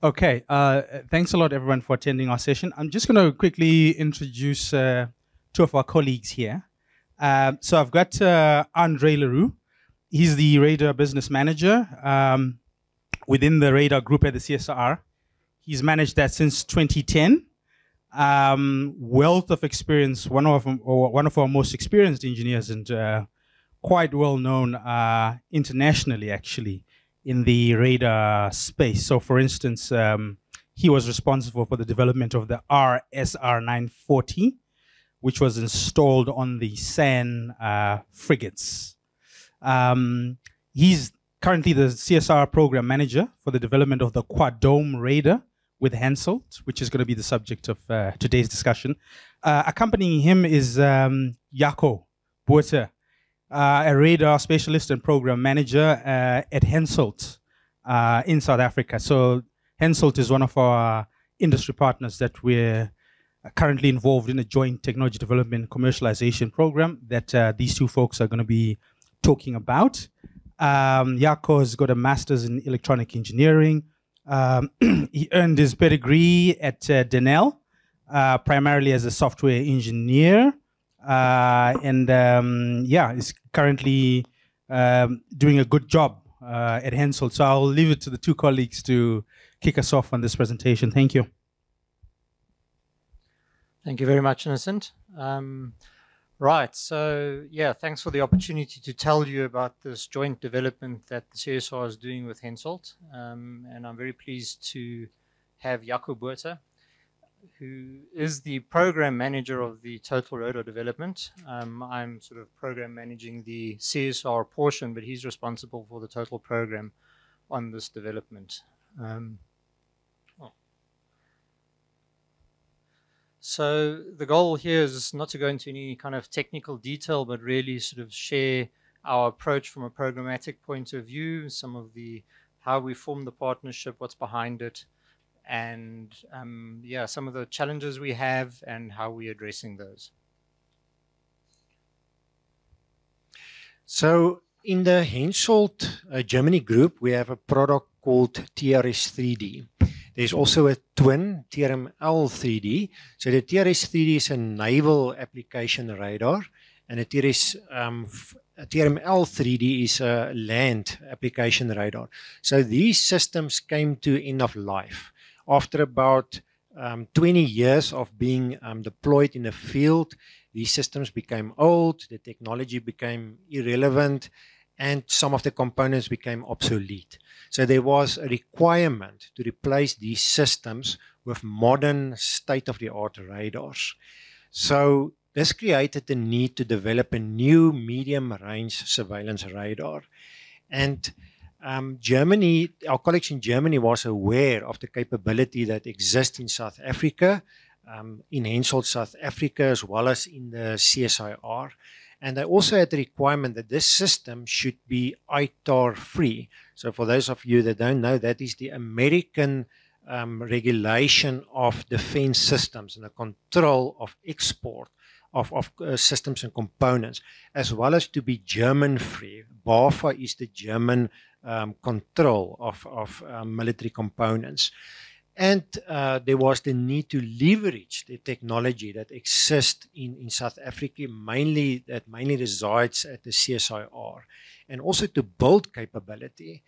Okay, uh, thanks a lot, everyone, for attending our session. I'm just going to quickly introduce uh, two of our colleagues here. Um, so I've got uh, André le Roux. He's the Radar Business Manager um, within the Radar Group at the CSR. He's managed that since 2010. Um, wealth of experience, one of one of our most experienced engineers, and uh, quite well known uh, internationally, actually in the radar space. So, for instance, um, he was responsible for the development of the RSR 940, which was installed on the SAN uh, frigates. Um, he's currently the CSR program manager for the development of the Quadome radar with Hensoldt, which is going to be the subject of uh, today's discussion. Uh, accompanying him is um, Jaco uh, a radar specialist and program manager uh, at Hensoldt uh, in South Africa. So Hensoldt is one of our industry partners that we're currently involved in a joint technology development commercialization program that uh, these two folks are going to be talking about. Um, Jaco has got a master's in electronic engineering. Um, he earned his pedigree at uh, Denel, uh, primarily as a software engineer uh, and um, yeah, is currently um, doing a good job uh, at Hensoldt. So I'll leave it to the two colleagues to kick us off on this presentation. Thank you. Thank you very much, Innocent. Um, right, so yeah, thanks for the opportunity to tell you about this joint development that the CSR is doing with Hensoldt. Um, and I'm very pleased to have Jaco Botha, who is the program manager of the Total Radar development. Um, I'm sort of program managing the CSR portion, but he's responsible for the total program on this development. Um, oh. So the goal here is not to go into any kind of technical detail, but really sort of share our approach from a programmatic point of view, some of the how we form the partnership, what's behind it, and um, yeah, some of the challenges we have and how we're addressing those. So in the Hensoldt uh, Germany group, we have a product called TRS-3D. There's also a twin TRML-3D. So the TRS-3D is a naval application radar, and the TRS um, TRML-3D is a land application radar. So these systems came to end of life after about um, 20 years of being um, deployed in the field, these systems became old, the technology became irrelevant, and some of the components became obsolete. So there was a requirement to replace these systems with modern state of the art radars. So this created the need to develop a new medium range surveillance radar. And um, Germany, our colleagues in Germany was aware of the capability that exists in South Africa, um, in Hensoldt South Africa, as well as in the CSIR. And they also had the requirement that this system should be ITAR free. So, for those of you that don't know, that is the American um, regulation of defense systems and the control of export of, of uh, systems and components, as well as to be German free. BAFA is the German um, control of, of um, military components. And uh, there was the need to leverage the technology that exists in, in South Africa, mainly that mainly resides at the CSIR, and also to build capability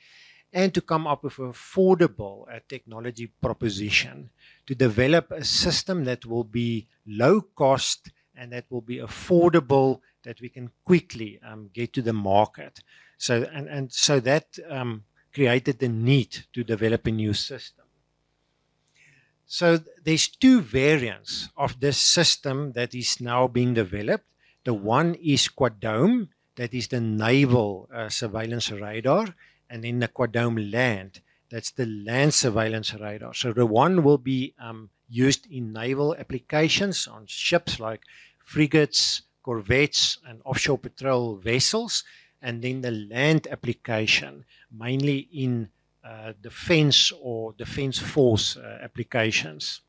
and to come up with an affordable uh, technology proposition to develop a system that will be low cost and that will be affordable that we can quickly um, get to the market. So and, and so that um, created the need to develop a new system. So there's two variants of this system that is now being developed. The one is Quadome, that is the naval uh, surveillance radar, and then the Quadome land, that's the land surveillance radar. So the one will be um, used in naval applications on ships like frigates, corvettes, and offshore patrol vessels and then the land application, mainly in uh, defense or defense force uh, applications.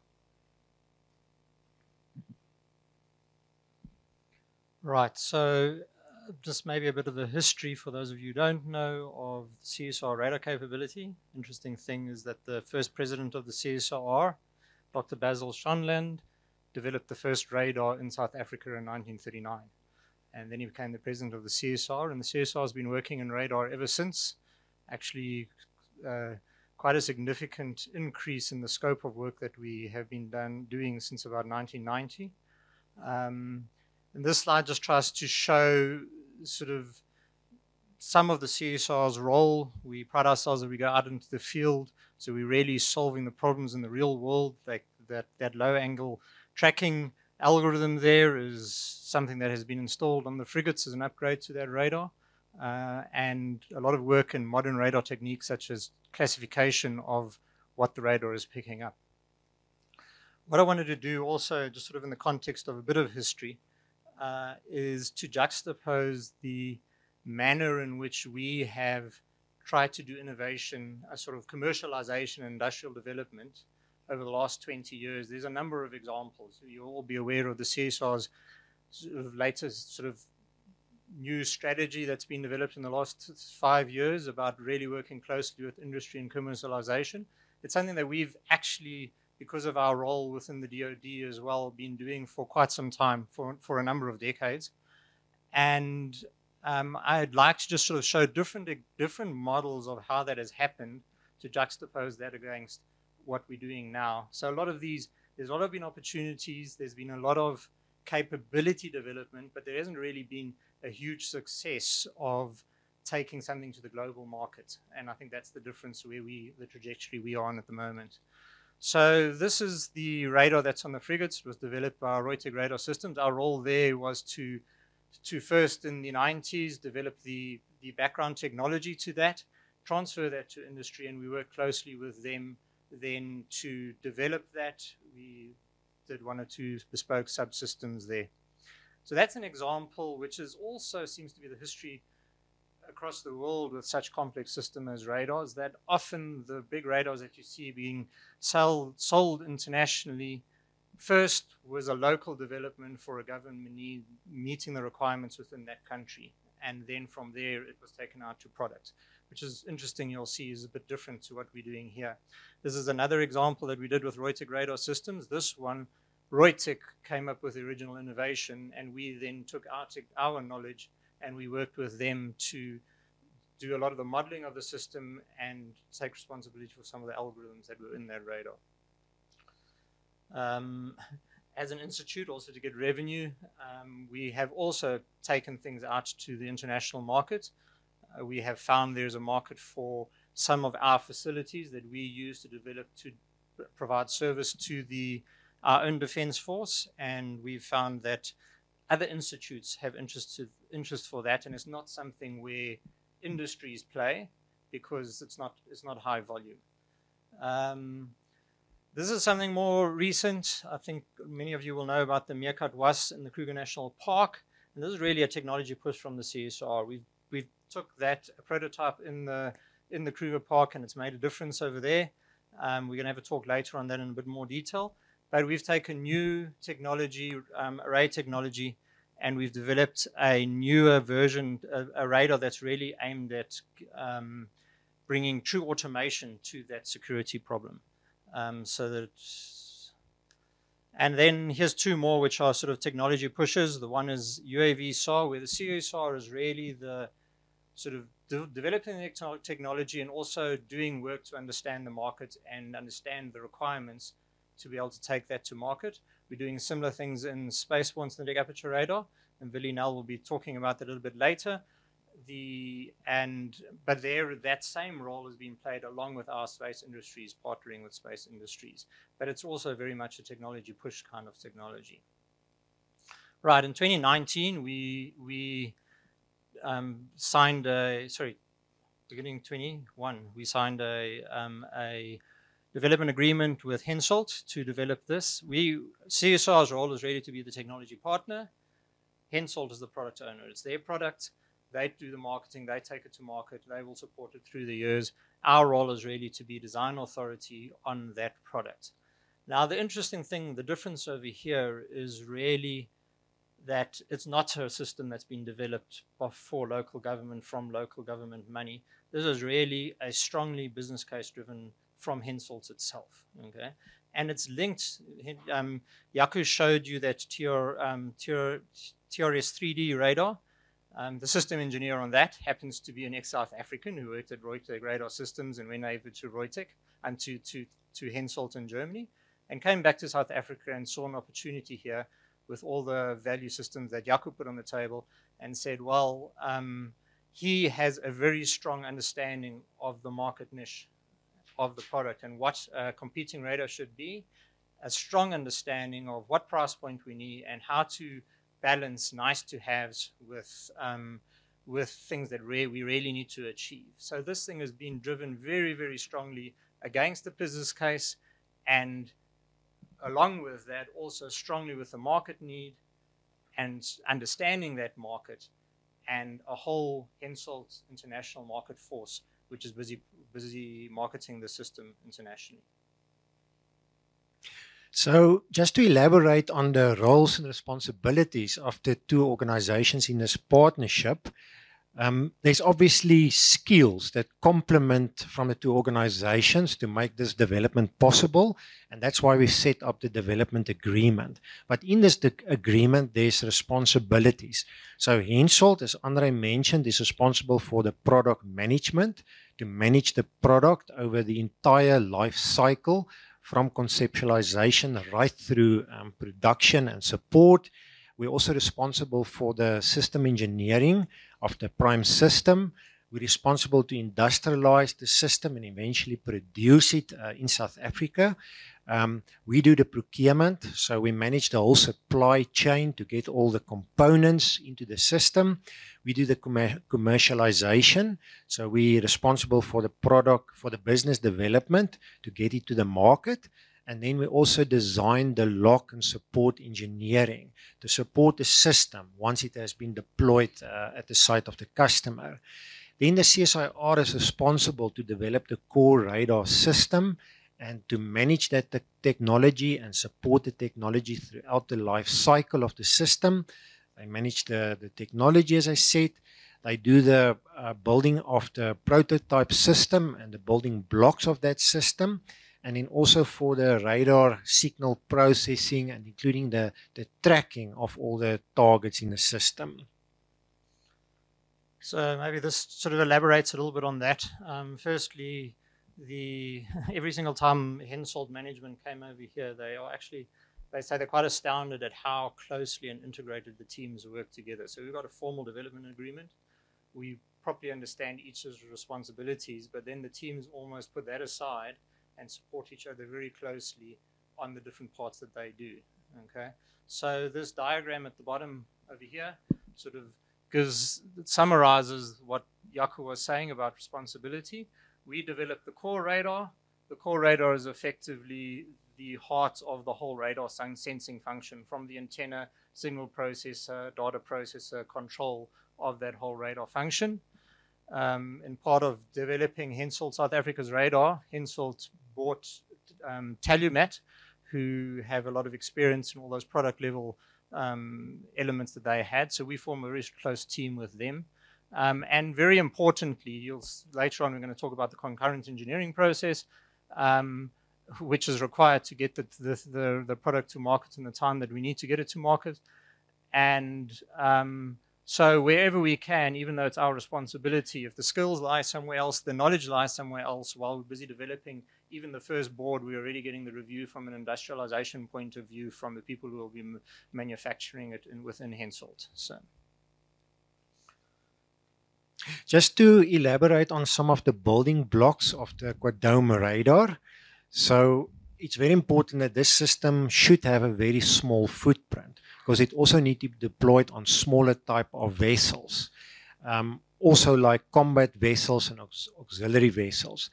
Right. So just maybe a bit of a history for those of you who don't know of CSR radar capability. Interesting thing is that the first president of the CSR, Dr. Basil Schonland, developed the first radar in South Africa in 1939. And then he became the president of the CSR, and the CSR has been working in radar ever since. Actually, uh, quite a significant increase in the scope of work that we have been done, doing since about 1990. Um, and this slide just tries to show sort of some of the CSR's role. We pride ourselves that we go out into the field, so we're really solving the problems in the real world. Like that, that low angle tracking algorithm there is something that has been installed on the frigates as an upgrade to that radar. Uh, and a lot of work in modern radar techniques such as classification of what the radar is picking up. What I wanted to do also, just sort of in the context of a bit of history, uh, is to juxtapose the manner in which we have tried to do innovation, a sort of commercialization and industrial development over the last 20 years. There's a number of examples. You'll all be aware of the CSR's sort of latest sort of new strategy that's been developed in the last five years about really working closely with industry and commercialization. It's something that we've actually because of our role within the DoD as well, been doing for quite some time, for, for a number of decades. And um, I'd like to just sort of show different, different models of how that has happened to juxtapose that against what we're doing now. So a lot of these, there's a lot of been opportunities, there's been a lot of capability development, but there hasn't really been a huge success of taking something to the global market. And I think that's the difference where we, the trajectory we are on at the moment. So this is the radar that's on the frigates. It was developed by Reutech Radar Systems. Our role there was to, to first in the 90s develop the, the background technology to that, transfer that to industry, and we work closely with them then to develop that. We did one or two bespoke subsystems there. So that's an example, which is also seems to be the history across the world with such complex systems as radars that often the big radars that you see being sell, sold internationally first was a local development for a government need, meeting the requirements within that country. And then from there, it was taken out to product, which is interesting. You'll see is a bit different to what we're doing here. This is another example that we did with Reutech Radar Systems. This one, Reutech came up with the original innovation, and we then took our, our knowledge and we worked with them to do a lot of the modeling of the system and take responsibility for some of the algorithms that were in that radar. Um, as an institute, also to get revenue, um, we have also taken things out to the international market. Uh, we have found there's a market for some of our facilities that we use to develop to provide service to the our own defense force, and we've found that other institutes have interest, interest for that, and it's not something where industries play because it's not, it's not high volume. Um, this is something more recent. I think many of you will know about the Meerkat WAS in the Kruger National Park. And this is really a technology push from the CSR. We've took that prototype in the, in the Kruger Park and it's made a difference over there. Um, we're going to have a talk later on that in a bit more detail. But we've taken new technology, um, array technology, and we've developed a newer version, a, a radar that's really aimed at um, bringing true automation to that security problem. Um, so that, and then here's two more, which are sort of technology pushes. The one is UAV SAR, where the CSR is really the sort of de developing the technology and also doing work to understand the market and understand the requirements to be able to take that to market. We're doing similar things in spaceborne synthetic aperture radar, and Willie Nel will be talking about that a little bit later. The and but there that same role is being played along with our space industries, partnering with space industries. But it's also very much a technology push kind of technology. Right in 2019, we we um, signed a sorry, beginning 21, we signed a um, a development agreement with Hensoldt to develop this. We CSR's role is really to be the technology partner. Hensoldt is the product owner. It's their product. They do the marketing. They take it to market. They will support it through the years. Our role is really to be design authority on that product. Now, the interesting thing, the difference over here is really that it's not a system that's been developed for local government from local government money. This is really a strongly business case driven from Hensoldt itself. Okay, and it's linked. Um, Jaco showed you that TR, um, TR, TRS 3D radar. Um, the system engineer on that happens to be an ex-South African who worked at Reutech Radar Systems and went over to Reutech and to, to, to Hensoldt in Germany and came back to South Africa and saw an opportunity here with all the value systems that Jaco put on the table and said, well, um, he has a very strong understanding of the market niche of the product and what a competing radar should be, a strong understanding of what price point we need and how to balance nice to haves with um, with things that re we really need to achieve. So this thing has been driven very, very strongly against the business case and along with that also strongly with the market need and understanding that market and a whole Hensoldt international market force which is busy busy marketing the system internationally. So, just to elaborate on the roles and responsibilities of the two organizations in this partnership, um, there's obviously skills that complement from the two organizations to make this development possible, and that's why we set up the development agreement. But in this agreement, there's responsibilities. So, Hensoldt, as Andre mentioned, is responsible for the product management to manage the product over the entire life cycle from conceptualization right through um, production and support. We're also responsible for the system engineering of the prime system. We're responsible to industrialize the system and eventually produce it uh, in South Africa. Um, we do the procurement, so we manage the whole supply chain to get all the components into the system. We do the com- commercialization, so we're responsible for the product, for the business development to get it to the market. And then we also design the lock and support engineering to support the system once it has been deployed uh, at the site of the customer. Then the CSIR is responsible to develop the core radar system and to manage that te- technology and support the technology throughout the life cycle of the system. They manage the, the technology, as I said. They do the uh, building of the prototype system and the building blocks of that system. And then also for the radar signal processing and including the, the tracking of all the targets in the system. So maybe this sort of elaborates a little bit on that. Um, firstly, the every single time Hensoldt management came over here, they are actually they say they're quite astounded at how closely and integrated the teams work together. So we've got a formal development agreement. We properly understand each each's responsibilities, but then the teams almost put that aside and support each other very closely on the different parts that they do. Okay, so this diagram at the bottom over here sort of gives summarizes what Jaco was saying about responsibility we developed the core radar. The core radar is effectively the heart of the whole radar sensing function from the antenna, signal processor, data processor, control of that whole radar function. Um, and part of developing Hensoldt South Africa's radar, Hensoldt bought um, Tellumat, who have a lot of experience in all those product level um, elements that they had. So we form a very close team with them. Um, and very importantly, you'll later on we're going to talk about the concurrent engineering process, um, which is required to get the, the, the, the, product to market in the time that we need to get it to market. And um, so wherever we can, even though it's our responsibility, if the skills lie somewhere else, the knowledge lies somewhere else while we're busy developing even the first board, we're already getting the review from an industrialization point of view from the people who will be manufacturing it in, within Hensoldt. So. Just to elaborate on some of the building blocks of the Quadome radar. So it's very important that this system should have a very small footprint because it also needs to be deployed on smaller type of vessels. Um, also like combat vessels and aux auxiliary vessels.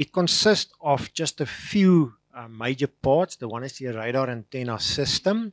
It consists of just a few uh, major parts. The one is the radar antenna system.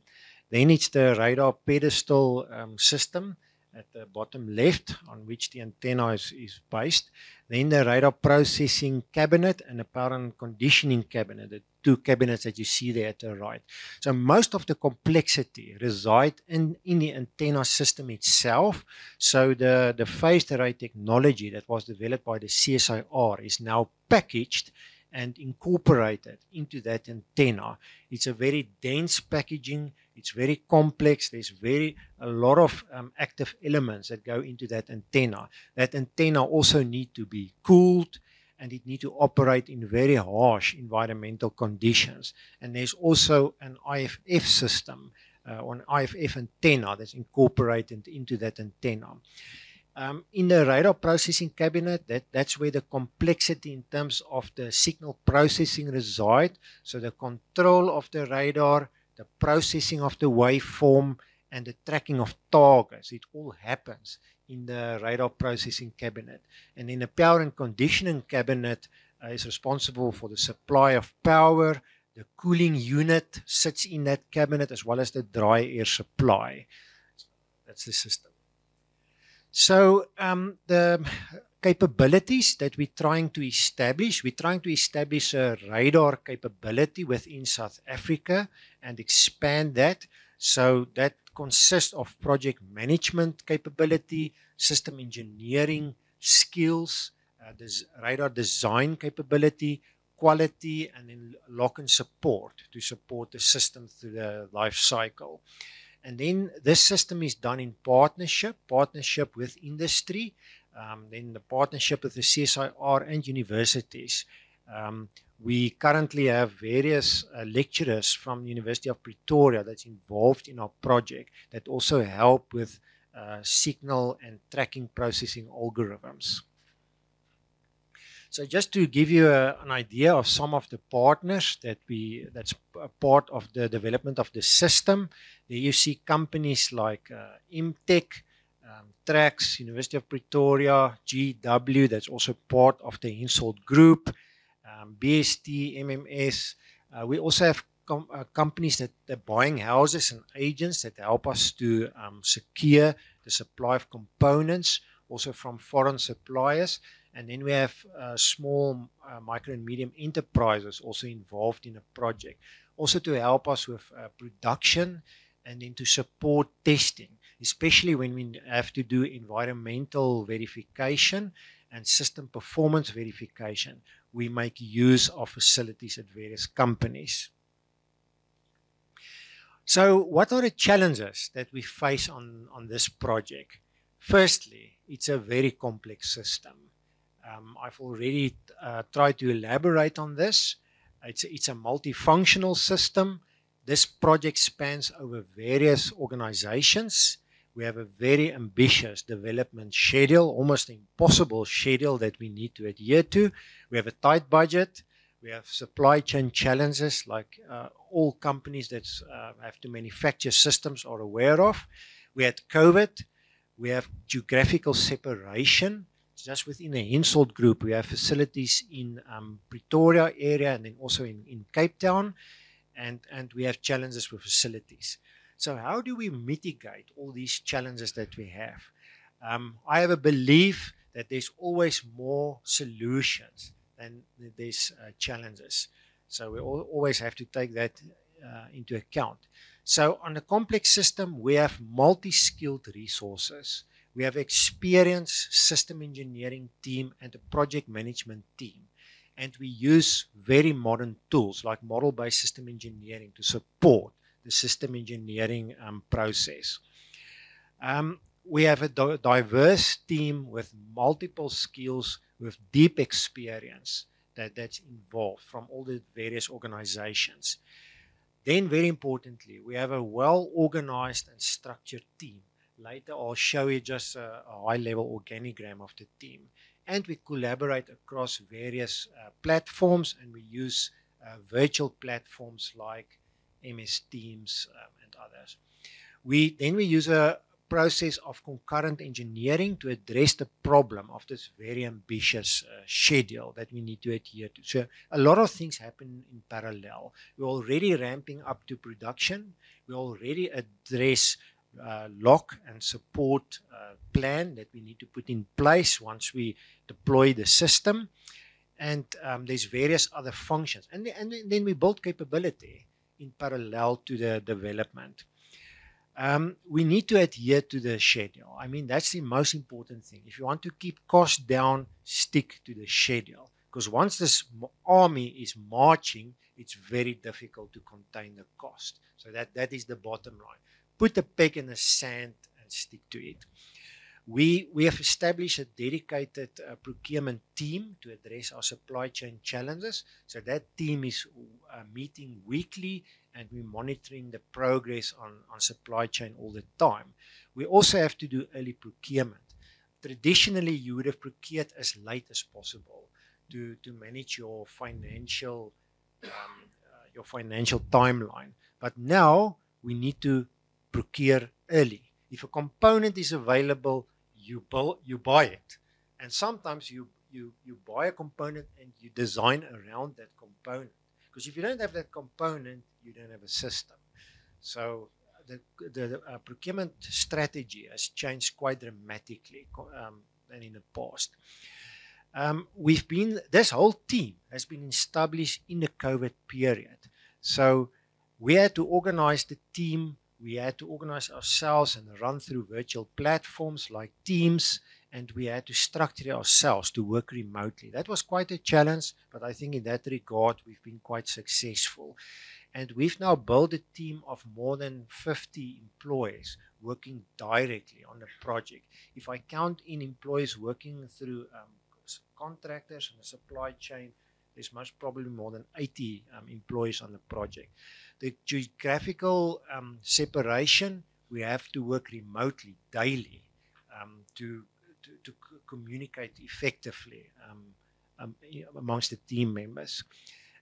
Then it's the radar pedestal um, system at the bottom left on which the antenna is, is based. Then the radar processing cabinet and the power and conditioning cabinet. The two cabinets that you see there at the right. So most of the complexity reside in, in the antenna system itself. So the, the phased array technology that was developed by the CSIR is now packaged and incorporated into that antenna. It's a very dense packaging. It's very complex. There's very a lot of um, active elements that go into that antenna. That antenna also need to be cooled and it need to operate in very harsh environmental conditions. And there's also an IFF system uh, an IFF antenna that's incorporated into that antenna. Um, in the radar processing cabinet, that, that's where the complexity in terms of the signal processing reside. So the control of the radar, the processing of the waveform, and the tracking of targets. It all happens in the radar processing cabinet. And in the power and conditioning cabinet uh, is responsible for the supply of power. The cooling unit sits in that cabinet as well as the dry air supply. That's the system. So um, the capabilities that we're trying to establish, we're trying to establish a radar capability within South Africa and expand that. So that consists of project management capability, system engineering skills, uh, this radar design capability, quality, and then lock and support to support the system through the life cycle. And then this system is done in partnership, partnership with industry, um, then the partnership with the CSIR and universities. Um, we currently have various uh, lecturers from the University of Pretoria that's involved in our project that also help with uh, signal and tracking processing algorithms. So just to give you a, an idea of some of the partners that we that's part of the development of the system, there you see companies like uh, Imtech, um, Trax, University of Pretoria, GW, that's also part of the Hensoldt Group, um, BST, MMS. Uh, we also have com uh, companies that are buying houses and agents that help us to um, secure the supply of components, also from foreign suppliers. And then we have uh, small uh, micro and medium enterprises also involved in a project, also to help us with uh, production and then to support testing, especially when we have to do environmental verification and system performance verification. We make use of facilities at various companies. So, what are the challenges that we face on, on this project? Firstly, it's a very complex system. Um, I've already uh, tried to elaborate on this. It's, it's a multifunctional system. This project spans over various organizations. We have a very ambitious development schedule, almost impossible schedule that we need to adhere to. We have a tight budget. We have supply chain challenges like uh, all companies that uh, have to manufacture systems are aware of. We had COVID. We have geographical separation just within the Hensoldt group, we have facilities in um, Pretoria area and then also in, in Cape Town, and, and we have challenges with facilities. So how do we mitigate all these challenges that we have? Um, I have a belief that there's always more solutions than there's uh, challenges. So we all, always have to take that uh, into account. So on a complex system, we have multi-skilled resources. We have experienced system engineering team and a project management team. And we use very modern tools like model-based system engineering to support the system engineering um, process. Um, we have a diverse team with multiple skills, with deep experience that, that's involved from all the various organizations. Then, very importantly, we have a well organized and structured team Later, I'll show you just a, a high level organigram of the team. And we collaborate across various uh, platforms and we use uh, virtual platforms like MS Teams um, and others. We Then we use a process of concurrent engineering to address the problem of this very ambitious uh, schedule that we need to adhere to. So a lot of things happen in parallel. We're already ramping up to production. We already address uh, lock and support uh, plan that we need to put in place once we deploy the system. and um, there's various other functions. And, and then we build capability in parallel to the development. Um, we need to adhere to the schedule. I mean, that's the most important thing. If you want to keep costs down, stick to the schedule. Because once this army is marching, it's very difficult to contain the cost. So that, that is the bottom line. Put the peg in the sand and stick to it. We, we have established a dedicated uh, procurement team to address our supply chain challenges. So that team is uh, meeting weekly and we're monitoring the progress on, on supply chain all the time. We also have to do early procurement. Traditionally, you would have procured as late as possible to, to manage your financial um, uh, your financial timeline. But now we need to procure early. If a component is available you buy, you buy it. And sometimes you, you, you buy a component and you design around that component. Because if you don't have that component, you don't have a system. So the, the uh, procurement strategy has changed quite dramatically um, than in the past. Um, we've been, this whole team has been established in the COVID period. So we had to organize the team we had to organize ourselves and run through virtual platforms like Teams, and we had to structure ourselves to work remotely. That was quite a challenge, but I think in that regard, we've been quite successful. And we've now built a team of more than 50 employees working directly on the project. If I count in employees working through um, contractors and the supply chain, there's most probably more than 80 um, employees on the project. The geographical um, separation, we have to work remotely daily um, to, to, to, communicate effectively um, um, amongst the team members.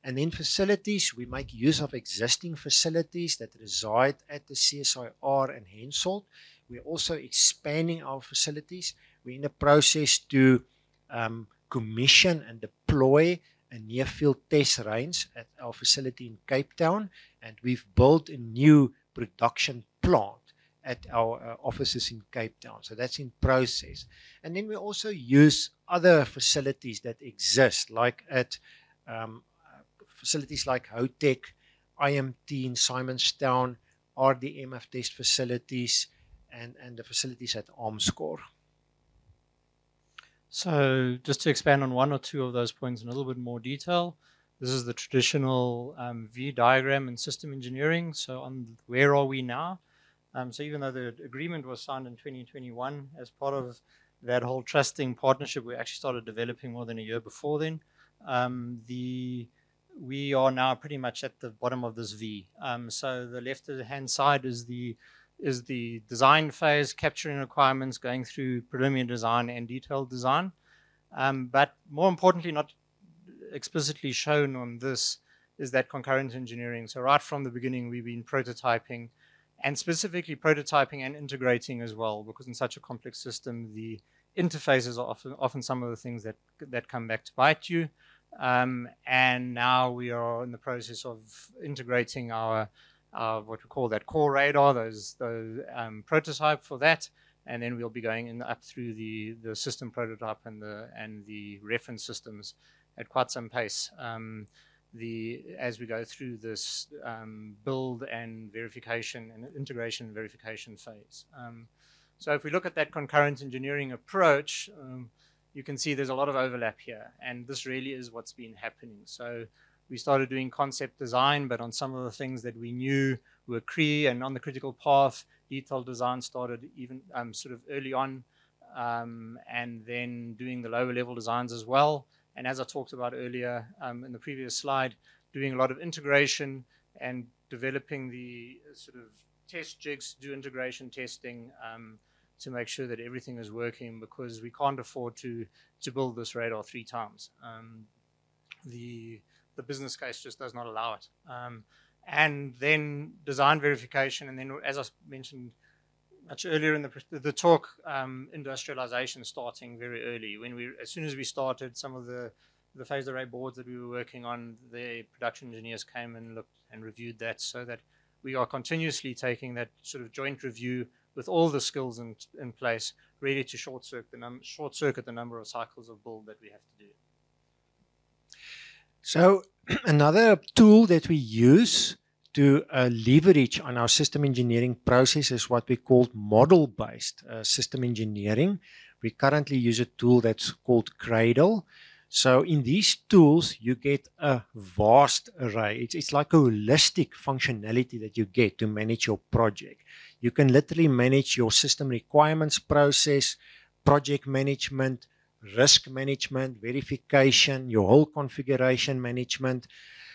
And then facilities, we make use of existing facilities that reside at the CSIR and Hensoldt. We're also expanding our facilities. We're in the process to um, commission and deploy a near field test range at our facility in Cape Town, and we've built a new production plant at our uh, offices in Cape Town. So that's in process. And then we also use other facilities that exist, like at um, facilities like Hotech, IMT in Simonstown, RDMF test facilities, and, and the facilities at Armscor. So, just to expand on one or two of those points in a little bit more detail, this is the traditional um, V diagram in system engineering. So, on where are we now? Um, so, even though the agreement was signed in 2021, as part of that whole trusting partnership, we actually started developing more than a year before then. Um, the we are now pretty much at the bottom of this V. Um, so, the left hand side is the is the design phase, capturing requirements, going through preliminary design and detailed design. Um, but more importantly, not explicitly shown on this is that concurrent engineering. So right from the beginning, we've been prototyping and specifically prototyping and integrating as well, because in such a complex system, the interfaces are often, often some of the things that, that come back to bite you. Um, and now we are in the process of integrating our uh, what we call that core radar, those the um, prototype for that, and then we'll be going in up through the the system prototype and the and the reference systems at quite some pace. Um, the as we go through this um, build and verification and integration and verification phase. Um, so if we look at that concurrent engineering approach, um, you can see there's a lot of overlap here, and this really is what's been happening. So we started doing concept design, but on some of the things that we knew were key and on the critical path, detailed design started even um, sort of early on, um, and then doing the lower level designs as well. And as I talked about earlier um, in the previous slide, doing a lot of integration and developing the sort of test jigs to do integration testing um, to make sure that everything is working because we can't afford to to build this radar three times. Um, the the business case just does not allow it. Um, and then design verification, and then as I mentioned much earlier in the, the talk, um, industrialization starting very early. When we, as soon as we started, some of the the phased array boards that we were working on, the production engineers came and looked and reviewed that, so that we are continuously taking that sort of joint review with all the skills in, in place, ready to short circuit the, short circuit the number of cycles of build that we have to do. So another tool that we use to uh, leverage on our system engineering process is what we call model-based uh, system engineering. We currently use a tool that's called Cradle. So in these tools, you get a vast array. It's, it's like a holistic functionality that you get to manage your project. You can literally manage your system requirements process, project management, risk management, verification, your whole configuration management.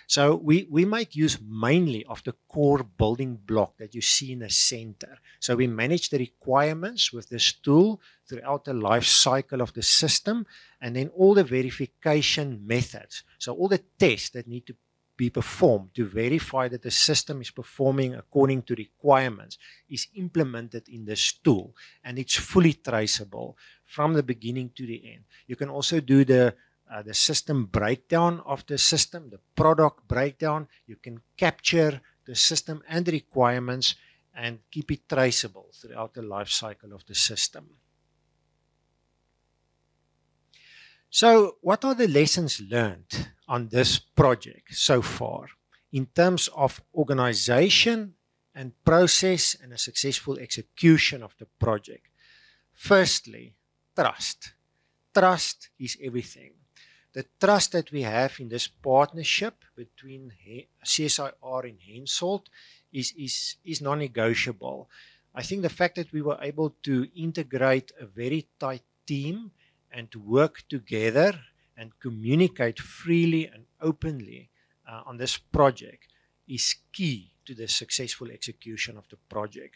So we, we make use mainly of the core building block that you see in the center. So we manage the requirements with this tool throughout the life cycle of the system and then all the verification methods. So all the tests that need to be performed to verify that the system is performing according to requirements is implemented in this tool and it's fully traceable from the beginning to the end. You can also do the uh, the system breakdown of the system, the product breakdown. You can capture the system and the requirements and keep it traceable throughout the life cycle of the system. So, what are the lessons learned on this project so far in terms of organization and process and a successful execution of the project? Firstly, trust. Trust is everything the trust that we have in this partnership between CSIR and Hensoldt is, is, is non-negotiable. I think the fact that we were able to integrate a very tight team and to work together and communicate freely and openly uh, on this project is key to the successful execution of the project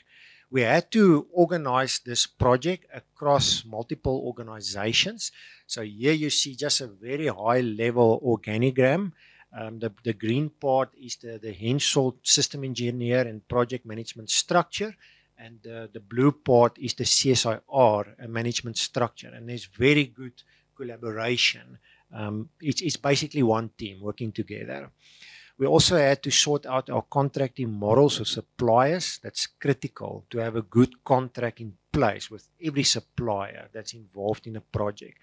we had to organize this project across multiple organizations. So here you see just a very high level organigram. Um, the, the green part is the, the Hensoldt system engineer and project management structure. And the blue part is the CSIR management structure. And there's very good collaboration. Um, it's, it's basically one team working together. We also had to sort out our contracting models with suppliers. That's critical to have a good contract in place with every supplier that's involved in a project.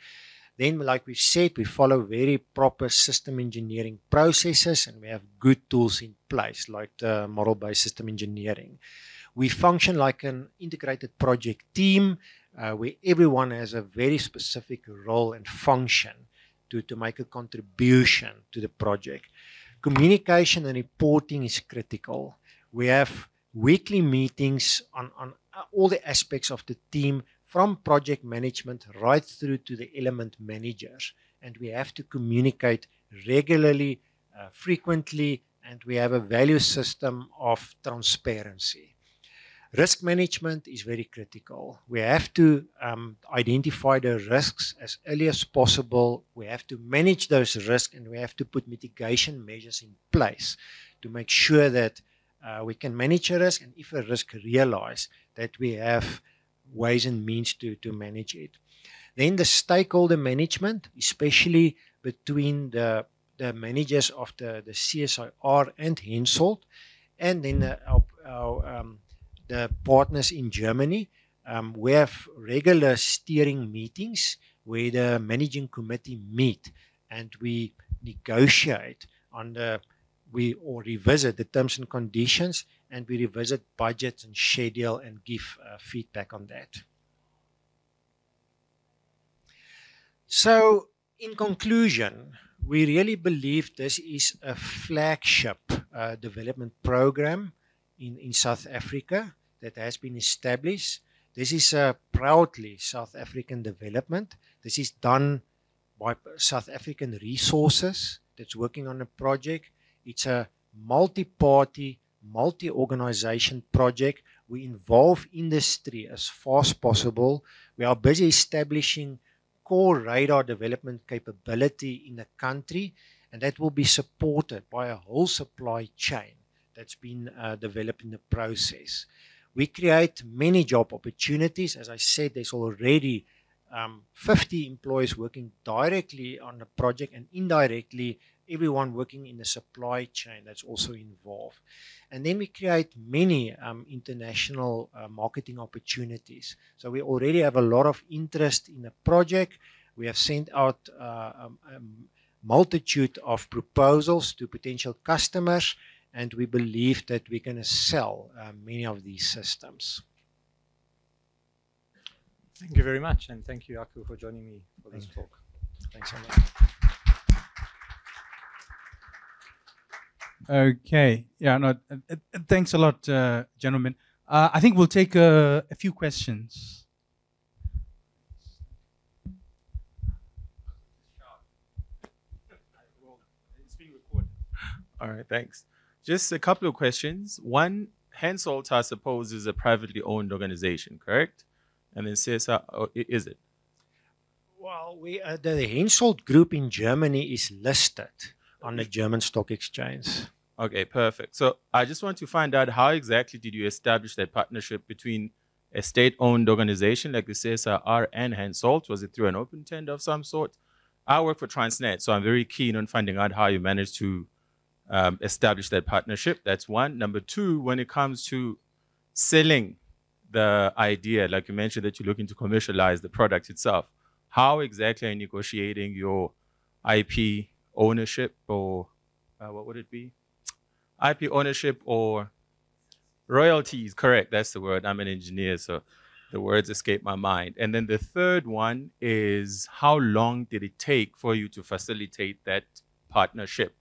Then, like we said, we follow very proper system engineering processes and we have good tools in place, like the model based system engineering. We function like an integrated project team uh, where everyone has a very specific role and function to, to make a contribution to the project communication and reporting is critical. We have weekly meetings on, on all the aspects of the team from project management right through to the element managers. And we have to communicate regularly, uh, frequently, and we have a value system of transparency. Risk management is very critical. We have to um, identify the risks as early as possible. We have to manage those risks and we have to put mitigation measures in place to make sure that uh, we can manage a risk and if a risk realize that we have ways and means to, to manage it. Then the stakeholder management, especially between the, the managers of the, the CSIR and Hensoldt, and then the, our, our um, the partners in Germany. Um, we have regular steering meetings where the managing committee meet and we negotiate on the we or revisit the terms and conditions and we revisit budgets and schedule and give uh, feedback on that. So, in conclusion, we really believe this is a flagship uh, development program in, in South Africa that has been established. This is a proudly South African development. This is done by South African resources that's working on a project. It's a multi-party, multi-organization project. We involve industry as far as possible. We are busy establishing core radar development capability in the country, and that will be supported by a whole supply chain that's been uh, developed in the process. We create many job opportunities. As I said, there's already um, 50 employees working directly on the project and indirectly everyone working in the supply chain that's also involved. And then we create many um, international uh, marketing opportunities. So we already have a lot of interest in the project. We have sent out uh, um, um multitude of proposals to potential customers, and we believe that we're going to sell uh, many of these systems. Thank you very much, and thank you, Jaco, for joining me for this Thank talk. Thanks a much. Okay. Yeah. No. Uh, uh, thanks a lot, uh, gentlemen. Uh, I think we'll take uh, a few questions. All right, thanks. Just a couple of questions. One, Hensoldt, I suppose, is a privately owned organization, correct? And then CSIR, oh, is it? Well, we, uh, the Hensoldt Group in Germany is listed on the German Stock Exchange. Okay, perfect. So I just want to find out how exactly did you establish that partnership between a state-owned organization like the CSIR and Hensoldt? Was it through an open tender of some sort? I work for Transnet, so I'm very keen on finding out how you managed to um, establish that partnership. That's one. Number two, when it comes to selling the idea, like you mentioned that you're looking to commercialize the product itself, how exactly are you negotiating your IP ownership or uh, what would it be? IP ownership or royalties. Correct, that's the word. I'm an engineer, so the words escape my mind. And then the third one is how long did it take for you to facilitate that partnership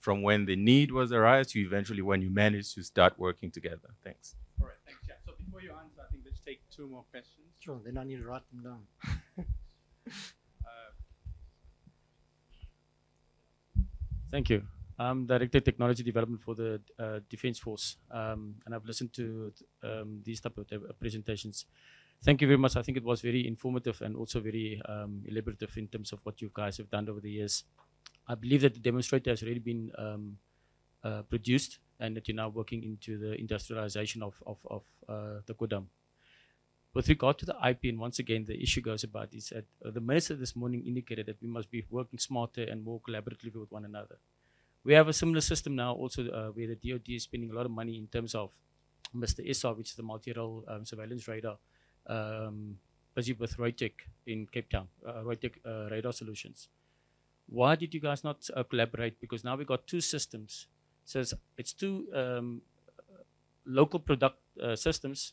from when the need was arise to eventually when you managed to start working together? Thanks. All right. Thanks. Yeah. So before you answer, I think let's take two more questions. Sure, then I need to write them down. Thank you. I'm Director of Technology Development for the uh, Defence Force, um, and I've listened to um, these type of uh, presentations. Thank you very much. I think it was very informative and also very um, elaborative in terms of what you guys have done over the years. I believe that the demonstrator has already been um, uh, produced and that you're now working into the industrialization of, of, of uh, the Quadome. With regard to the IP, and once again, the issue goes about is that uh, the minister this morning indicated that we must be working smarter and more collaboratively with one another. We have a similar system now also uh, where the DoD is spending a lot of money in terms of MRSR, which is the multi-role um, surveillance radar, um, busy with Reutech in Cape Town, uh, uh, radar solutions. Why did you guys not uh, collaborate? Because now we've got two systems. So it's, it's two um, local product uh, systems,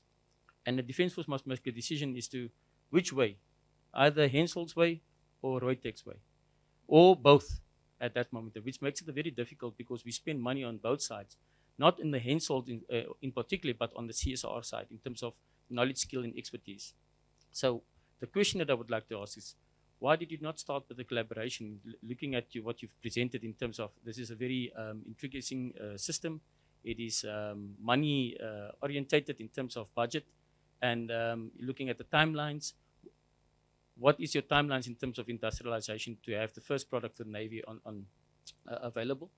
and the Defence Force must make a decision as to which way, either Hensoldt's way or Reutech's way, or both at that moment, which makes it very difficult because we spend money on both sides, not in the Hensoldt in, uh, in particular, but on the CSIR side in terms of knowledge, skill, and expertise. So the question that I would like to ask is, why did you not start with the collaboration? L- looking at you, what you've presented in terms of this is a very um, intriguing uh, system. It is um, money uh, orientated in terms of budget, and um, looking at the timelines. What is your timelines in terms of industrialization to have the first product for the Navy on, on uh, available?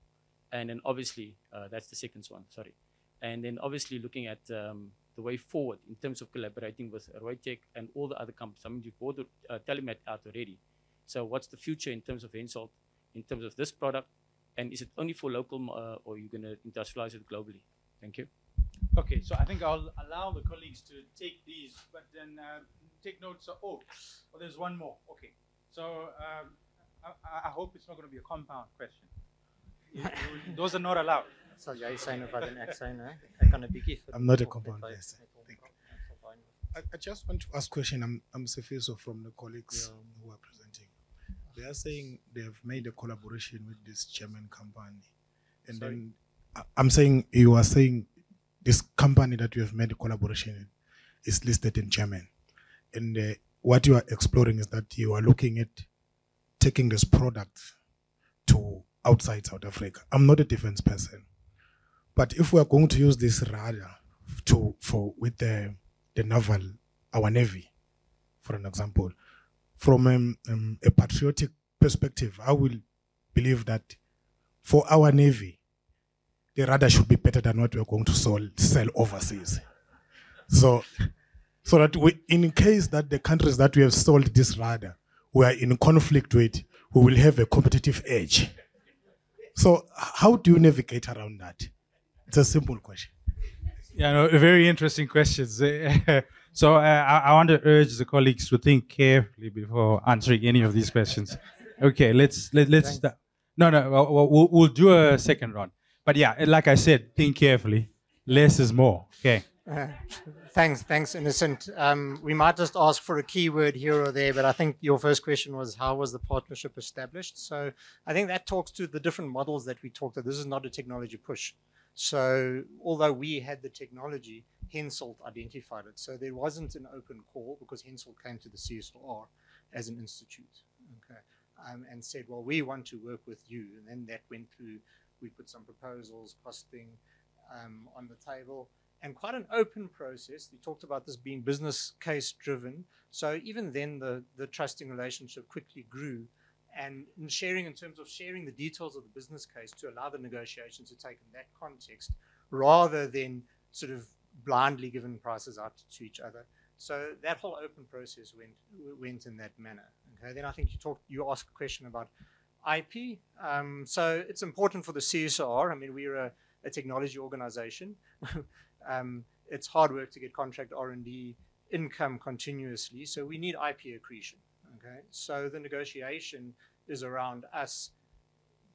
And then obviously, uh, that's the second one, sorry. And then obviously looking at um, the way forward in terms of collaborating with Reutech and all the other companies. I mean, you've brought uh, Tellumat out already. So what's the future in terms of Hensoldt, in terms of this product? And is it only for local uh, or are you going to industrialize it globally? Thank you. Okay, so I think I'll allow the colleagues to take these, but then uh, take notes. Of, oh, oh, there's one more. Okay, so um, I, I hope it's not going to be a compound question. Those are not allowed. Sal jy sien of wat in ek sien, hè? Ek kan 'n bietjie I'm not a op compound met person. met hom Thank praat. Ek sal baie I, I just want to ask a question. I'm, I'm Sefiso from the colleagues who are presenting. They are saying they have made a collaboration with this German company. And Sorry? then I- I'm saying, you are saying this company that you have made a collaboration with is listed in German. And uh, what you are exploring is that you are looking at taking this product to outside South Africa. I'm not a defense person. But if we are going to use this radar to for with the the naval, our navy, for an example, from um, um, a patriotic perspective, I will believe that for our navy, the radar should be better than what we are going to sell, sell overseas. So, so that we, in case that the countries that we have sold this radar, we are in conflict with, we will have a competitive edge. So, how do you navigate around that? It's a simple question. Yeah, no, very interesting questions. so uh, I, I want to urge the colleagues to think carefully before answering any of these questions. Okay, let's let, let's start. No, no, we'll- we'll, we'll, we'll do a second round. But yeah, like I said, think carefully. Less is more. Okay. Uh, thanks, thanks, Innocent. Um, we might just ask for a keyword here or there, but I think your first question was how was the partnership established? So I think that talks to the different models that we talked about. This is not a technology push. So although we had the technology, Hensoldt identified it. So there wasn't an open call because Hensoldt came to the CSIR as an institute, okay, um, and said, well, we want to work with you. And then that went through. We put some proposals, costing um, on the table and quite an open process. We talked about this being business case driven. So even then, the, the trusting relationship quickly grew. And in sharing, in terms of sharing the details of the business case to allow the negotiations to take in that context rather than sort of blindly giving prices out to each other. So that whole open process went went in that manner. Okay. Then I think you talked, you asked a question about IP. Um, so it's important for the CSIR. I mean, we're a, a technology organization. um, it's hard work to get contract R&D income continuously. So we need IP accretion. Okay. So the negotiation is around us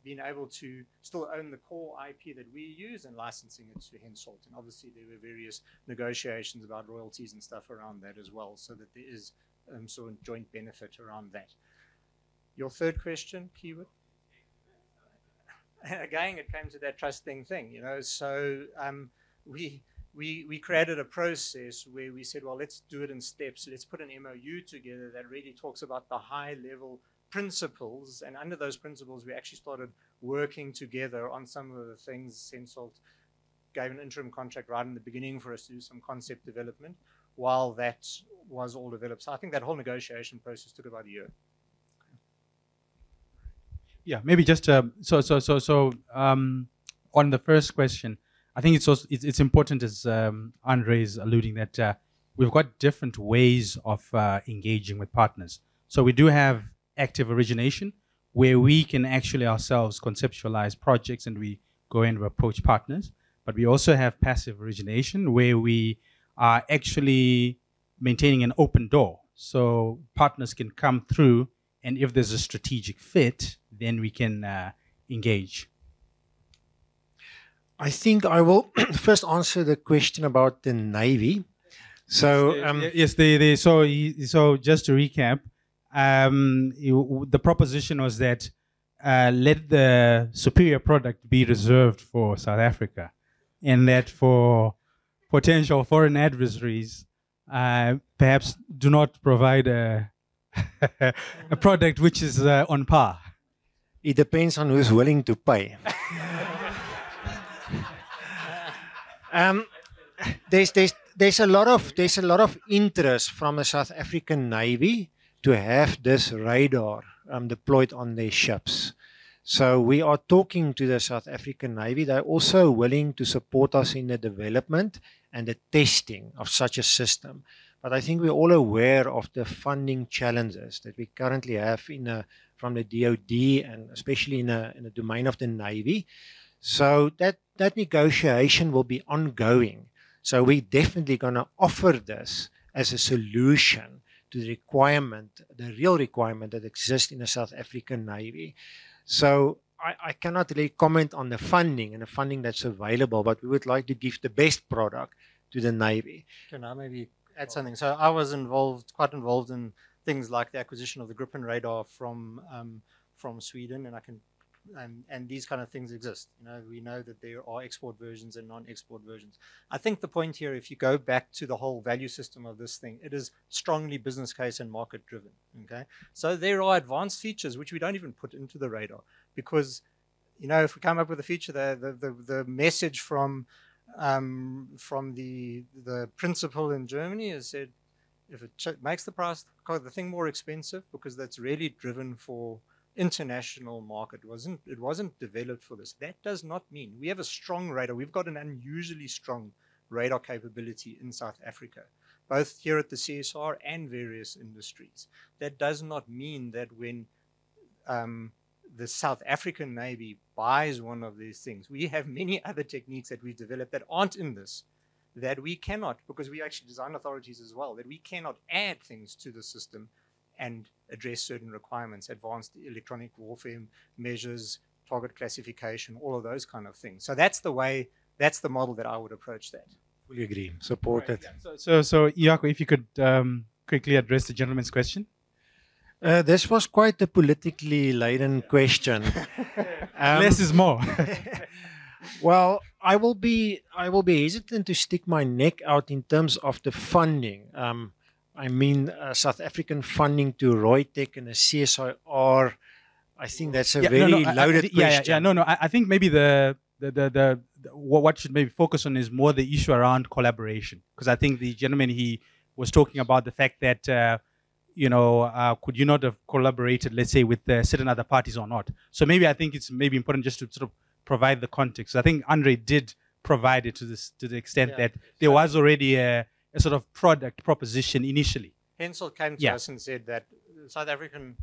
being able to still own the core IP that we use and licensing it to Hensoldt. And obviously there were various negotiations about royalties and stuff around that as well, so that there is um, sort of joint benefit around that. Your third question, keyword? Again, it came to that trusting thing, you know. So um, we we we created a process where we said, well, let's do it in steps. Let's put an MOU together that really talks about the high level principles, and under those principles, we actually started working together on some of the things. Hensoldt gave an interim contract right in the beginning for us to do some concept development while that was all developed. So I think that whole negotiation process took about a year. Yeah, maybe just um, so so so so um, on the first question, I think it's also it's, it's important as um, Andre is alluding that uh, we've got different ways of uh, engaging with partners. So we do have active origination where we can actually ourselves conceptualize projects and we go and we approach partners. But we also have passive origination where we are actually maintaining an open door. So partners can come through, and if there's a strategic fit, then we can uh, engage. I think I will first answer the question about the Navy. So, um, yes, they, they, so so just to recap, um, you, the proposition was that uh, let the superior product be reserved for South Africa, and that for potential foreign adversaries, uh, perhaps do not provide a a product which is uh, on par. it depends on who's willing to pay. um, there's, there's, there's a lot of there's a lot of interest from the South African Navy to have this radar um, deployed on their ships. So we are talking to the South African Navy. They're also willing to support us in the development and the testing of such a system. But I think we're all aware of the funding challenges that we currently have in a, from the DoD and especially in, a, in the domain of the Navy. So that, that negotiation will be ongoing. So we're definitely going to offer this as a solution to the requirement, the real requirement that exists in the South African Navy. So I, I cannot really comment on the funding and the funding that's available, but we would like to give the best product to the Navy. Can I maybe add something? So I was involved, quite involved in things like the acquisition of the Gripen radar from um, from Sweden, and I can, and and these kind of things exist. You know, we know that there are export versions and non-export versions. I think the point here, if you go back to the whole value system of this thing, it is strongly business case and market driven. Okay, so there are advanced features which we don't even put into the radar because, you know, if we come up with a feature, the the the, message from um, from the the principal in Germany is said if it makes the price the thing more expensive because that's really driven for international market it wasn't it wasn't developed for this that does not mean we have a strong radar we've got an unusually strong radar capability in South Africa both here at the CSIR and various industries that does not mean that when um, the South African Navy buys one of these things. We have many other techniques that we've developed that aren't in this, that we cannot, because we actually design authorities as well, that we cannot add things to the system and address certain requirements, advanced electronic warfare measures, target classification, all of those kind of things. So that's the way, that's the model that I would approach that. Fully agree. Support it. So, so, so Jaco, if you could um, quickly address the gentleman's question. Uh, this was quite a politically laden question. Um, Less is more. well, I will be I will be hesitant to stick my neck out in terms of the funding. Um, I mean, uh, South African funding to Reutech and the CSIR. I think that's a Yeah, very no, no, I- I- loaded yeah, yeah, question. yeah, no, no. I, I think maybe the the, the the what should maybe focus on is more the issue around collaboration because I think the gentleman he was talking about the fact that uh, you know uh, could you not have collaborated, let's say, with uh, certain other parties or not. So maybe I think it's maybe important just to sort of provide the context. I think Andre did provide it to this to the extent Yeah. that there was already a, a sort of product proposition initially. Hensoldt came to Yeah. us and said that South African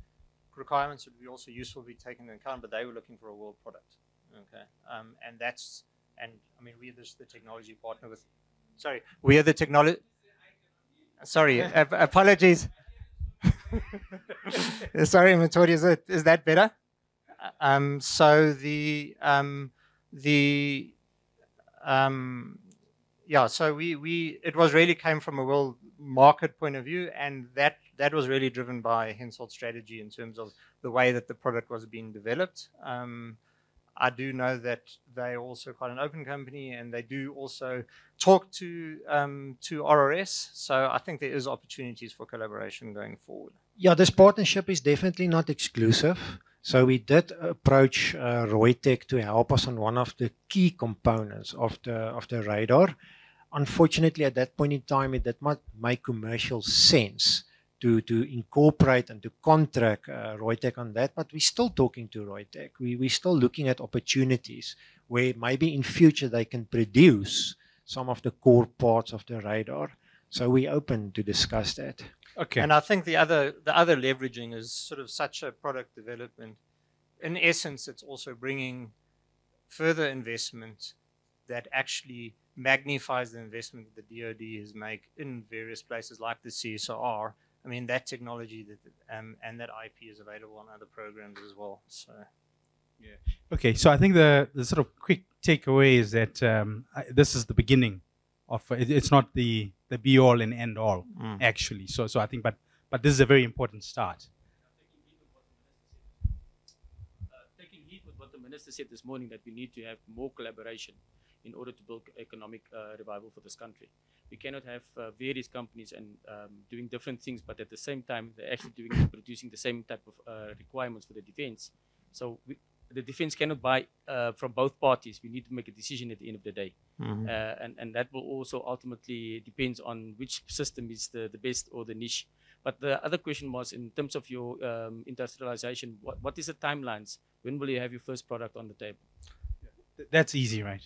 requirements would be also useful to be taken into account, but they were looking for a world product. Okay, um, and that's and I mean we're this the technology partner with. Sorry, we are the technology. Sorry, ap- apologies. sorry, Matori, is it is that better? Um, so the um, the um, yeah, so we, we it was really came from a world market point of view, and that that was really driven by Hensoldt's strategy in terms of the way that the product was being developed. Um, I do know that they're also quite an open company, and they do also talk to um, to RRS. So I think there is opportunities for collaboration going forward. Yeah, this partnership is definitely not exclusive. So we did approach uh, Reutech to help us on one of the key components of the of the radar. Unfortunately, at that point in time, it did not make commercial sense to to incorporate and to contract uh, Reutech on that. But we're still talking to Reutech. We we're still looking at opportunities where maybe in future they can produce some of the core parts of the radar. So we're open to discuss that. Okay. And I think the other the other leveraging is sort of such a product development. In essence, it's also bringing further investment that actually magnifies the investment that the DoD has made in various places like the CSIR. I mean, that technology that um, and that IP is available on other programs as well. So Yeah. Okay, so I think the, the sort of quick takeaway is that um, I, this is the beginning of it, it's not the the be all and end all actually. So so I think, but but this is a very important start. uh, taking heed with what the minister said this morning that we need to have more collaboration in order to build economic uh, revival for this country. We cannot have uh, various companies and um, doing different things, but at the same time they're actually doing producing the same type of uh, requirements for the defense. So we, the defense cannot buy uh, from both parties. We need to make a decision at the end of the day, uh, and and that will also ultimately depends on which system is the, the best or the niche. But the other question was in terms of your um, industrialization, what, what is the timelines? When will you have your first product on the table? That's easy, right?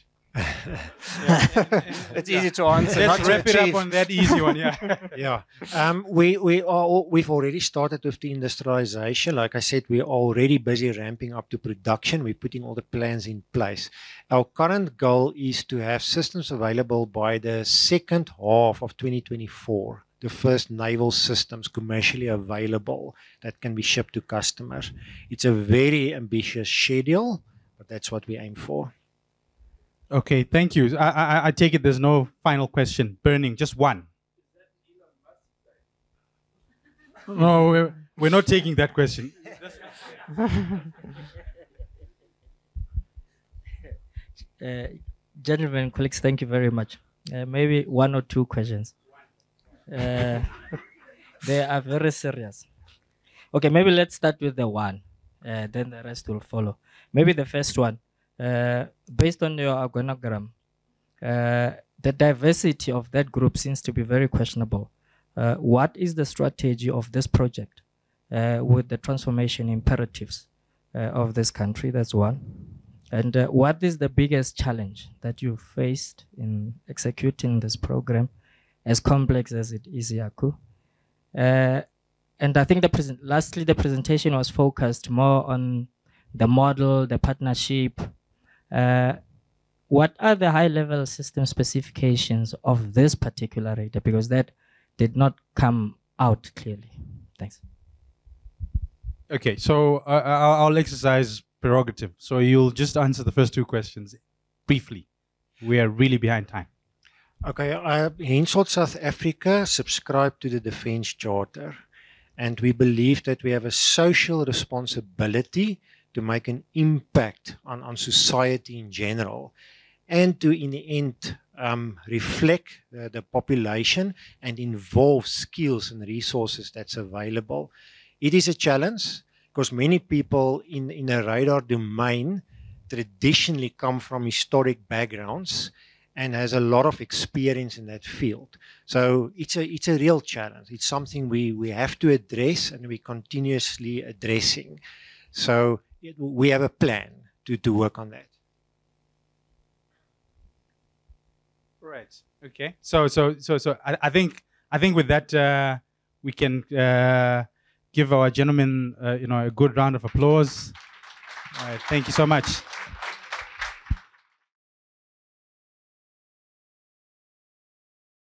It's easy to answer. Let's wrap it up on that easy one. Yeah. yeah. Um, we we are we've already started with the industrialization. Like i said we're already busy ramping up to production. We're putting all the plans in place. Our current goal is to have systems available by the second half of 2024 the first naval systems commercially available that can be shipped to customers. It's a very ambitious schedule but that's what we aim for Okay, thank you. I, I I take it there's no final question. Burning, just one. No, we're, we're not taking that question. Uh, gentlemen, colleagues, thank you very much. Uh, maybe one or two questions. Uh, they are very serious. Okay, maybe let's start with the one, uh, then the rest will follow. Maybe the first one, based on your organogram, uh, the diversity of that group seems to be very questionable. Uh, what is the strategy of this project uh, with the transformation imperatives uh, of this country? That's one. And uh, what is the biggest challenge that you faced in executing this program, as complex as it is, Jaco? Uh, and I think the present, lastly, the presentation was focused more on the model, the partnership. Uh, what are the high-level system specifications of this particular radar? Because that did not come out clearly. Thanks. Okay, so uh, I'll, I'll exercise prerogative. So you'll just answer the first two questions briefly. We are really behind time. Okay, uh, Hensoldt South Africa subscribe to the Defence Charter, and we believe that we have a social responsibility to make an impact on, on society in general, and to, in the end, um, reflect the, the population and involve skills and resources that's available. It is a challenge because many people in, in a radar domain traditionally come from historic backgrounds and has a lot of experience in that field. So it's a it's a real challenge. It's something we we have to address and we continuously addressing. So it, we have a plan to to work on that. Right. Okay. So so so so I, I think I think with that uh, we can uh, give our gentlemen uh, you know a good round of applause. All right. Thank you so much.